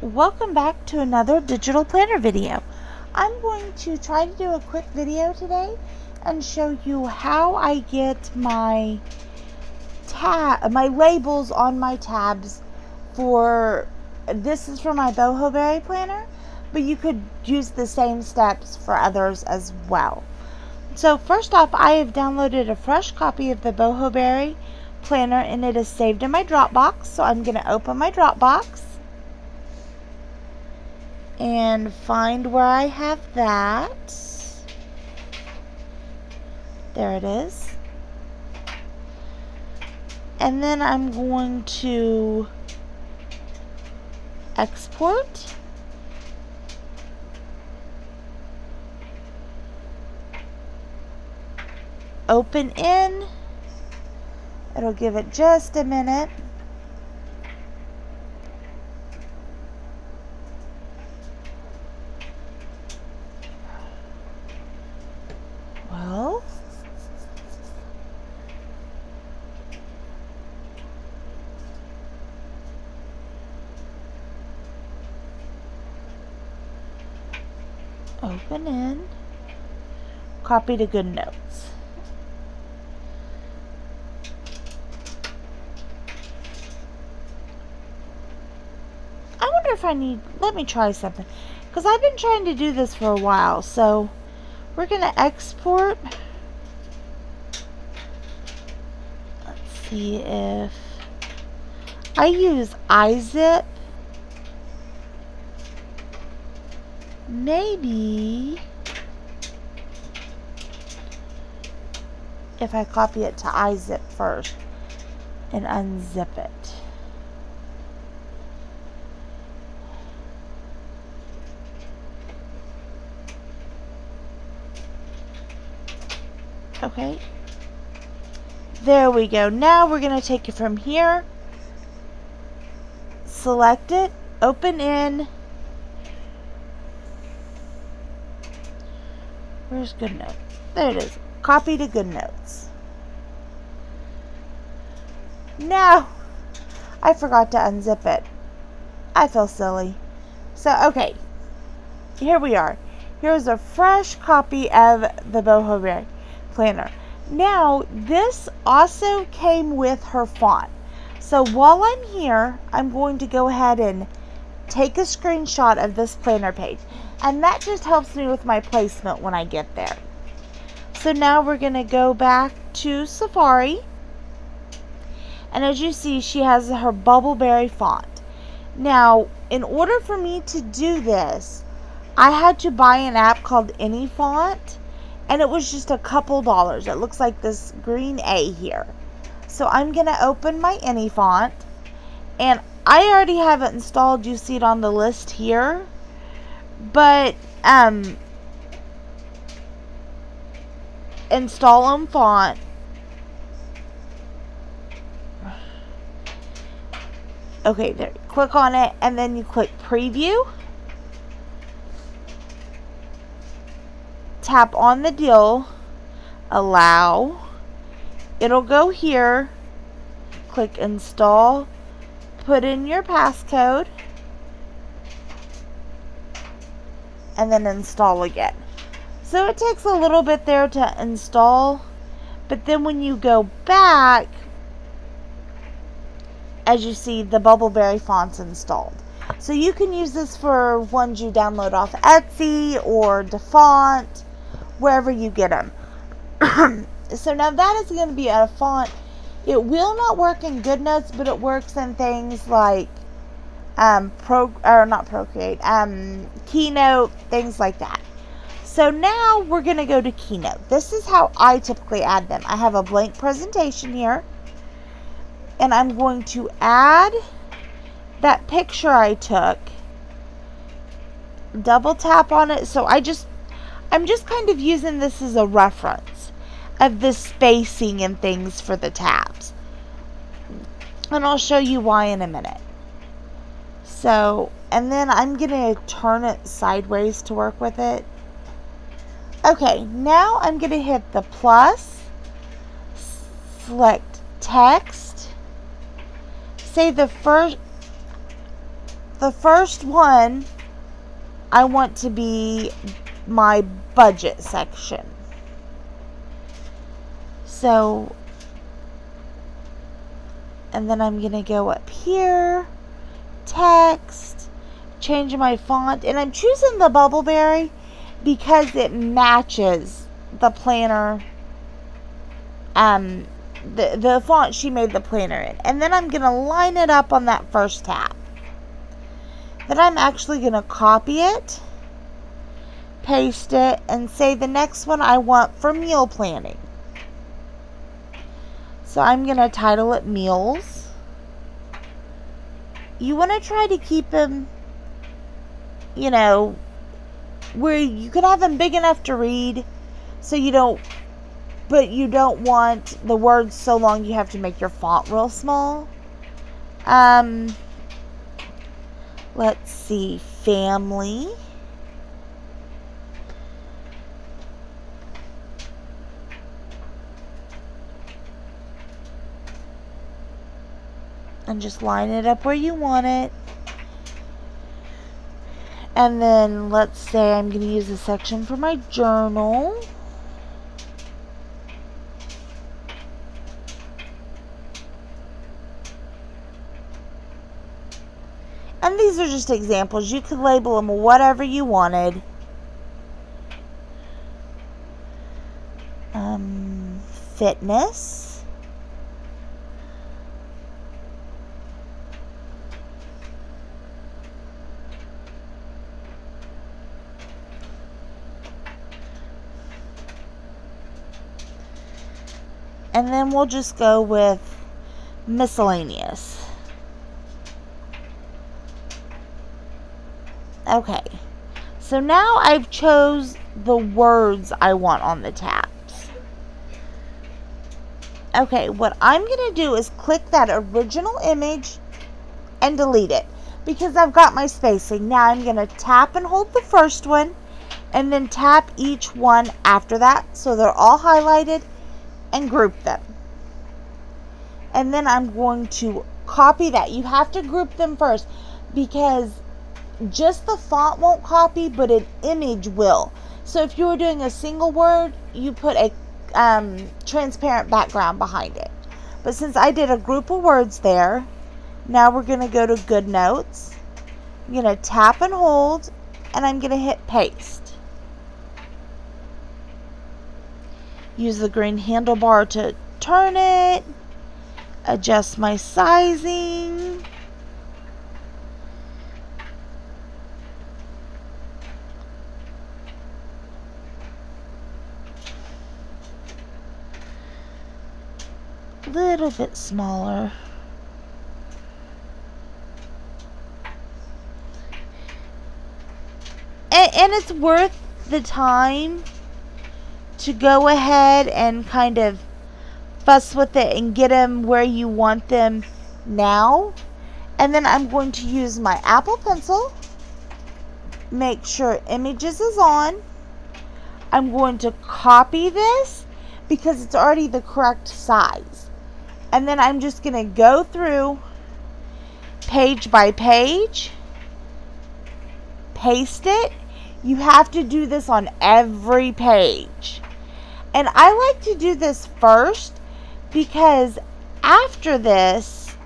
welcome back to another digital planner video. I'm going to try to do a quick video today and show you how I get my tab my labels on my tabs for this is for my boho berry planner but you could use the same steps for others as well. So first off I have downloaded a fresh copy of the boho berry planner and it is saved in my Dropbox so I'm going to open my Dropbox and find where I have that. There it is. And then I'm going to export. Open in. It'll give it just a minute. Well, open in, copy to GoodNotes. I wonder if I need, let me try something. Because I've been trying to do this for a while, so we're going to export. Let's see if I use iZip. Maybe if I copy it to iZip first and unzip it. Okay. There we go. Now we're going to take it from here. Select it. Open in. Where's GoodNotes? There it is. Copy to GoodNotes. Now, I forgot to unzip it. I feel silly. So, okay. Here we are. Here's a fresh copy of the Boho Berry planner. Now, this also came with her font. So while I'm here, I'm going to go ahead and take a screenshot of this planner page. And that just helps me with my placement when I get there. So now we're going to go back to Safari. And as you see, she has her Bubbleberry font. Now, in order for me to do this, I had to buy an app called AnyFont and it was just a couple dollars. It looks like this green A here. So I'm going to open my AnyFont and I already have it installed. You see it on the list here. But um install on font Okay, there. Click on it and then you click preview. Tap on the deal, allow, it'll go here, click install, put in your passcode, and then install again. So it takes a little bit there to install, but then when you go back, as you see, the Bubbleberry font's installed. So you can use this for ones you download off Etsy or DaFont wherever you get them. so now that is going to be a font. It will not work in GoodNotes, but it works in things like um, Pro or not Procreate, um, Keynote, things like that. So now we're going to go to Keynote. This is how I typically add them. I have a blank presentation here, and I'm going to add that picture I took. Double tap on it. So I just I'm just kind of using this as a reference of the spacing and things for the tabs. And I'll show you why in a minute. So, and then I'm going to turn it sideways to work with it. Okay, now I'm going to hit the plus, select text, say the first, the first one I want to be my budget section. So, and then I'm going to go up here, text, change my font, and I'm choosing the Bubbleberry because it matches the planner, um, the, the font she made the planner in. And then I'm going to line it up on that first tab. Then I'm actually going to copy it, paste it, and say the next one I want for meal planning. So I'm going to title it Meals. You want to try to keep them, you know, where you can have them big enough to read so you don't but you don't want the words so long you have to make your font real small. Um, let's see, family. And just line it up where you want it. And then let's say I'm going to use a section for my journal. And these are just examples. You could label them whatever you wanted. Um, fitness. And then we'll just go with miscellaneous. Okay. So now I've chose the words I want on the tabs. Okay, what I'm going to do is click that original image and delete it because I've got my spacing. Now I'm going to tap and hold the first one and then tap each one after that so they're all highlighted and group them. And then I'm going to copy that. You have to group them first because just the font won't copy, but an image will. So if you were doing a single word, you put a um, transparent background behind it. But since I did a group of words there, now we're going to go to GoodNotes. I'm going to tap and hold, and I'm going to hit paste. Use the green handlebar to turn it, adjust my sizing. little bit smaller. And, and it's worth the time to go ahead and kind of fuss with it and get them where you want them now. And then I'm going to use my Apple Pencil. Make sure Images is on. I'm going to copy this because it's already the correct size. And then I'm just going to go through page by page, paste it. You have to do this on every page. And I like to do this first because after this,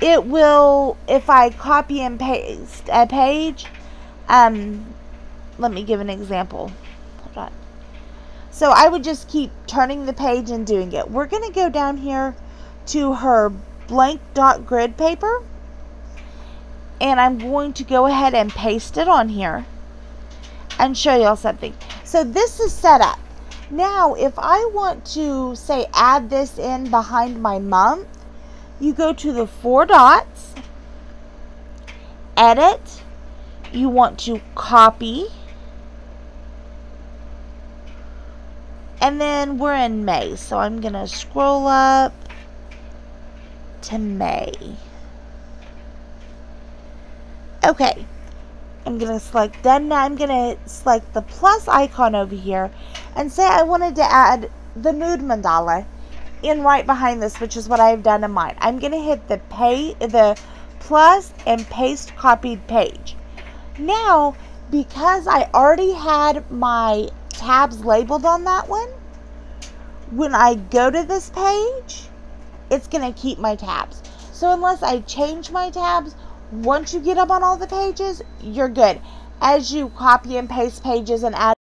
it will, if I copy and paste a page, um, let me give an example. Hold on. So I would just keep turning the page and doing it. We're going to go down here to her blank dot grid paper. And I'm going to go ahead and paste it on here and show y'all something. So this is set up. Now, if I want to, say, add this in behind my month, you go to the four dots, edit, you want to copy, And then we're in May, so I'm going to scroll up to May. Okay, I'm going to select done. Now I'm going to select the plus icon over here and say I wanted to add the mood mandala in right behind this, which is what I've done in mine. I'm going to hit the pay, the plus and paste copied page. Now, because I already had my tabs labeled on that one, when I go to this page, it's going to keep my tabs. So unless I change my tabs, once you get up on all the pages, you're good. As you copy and paste pages and add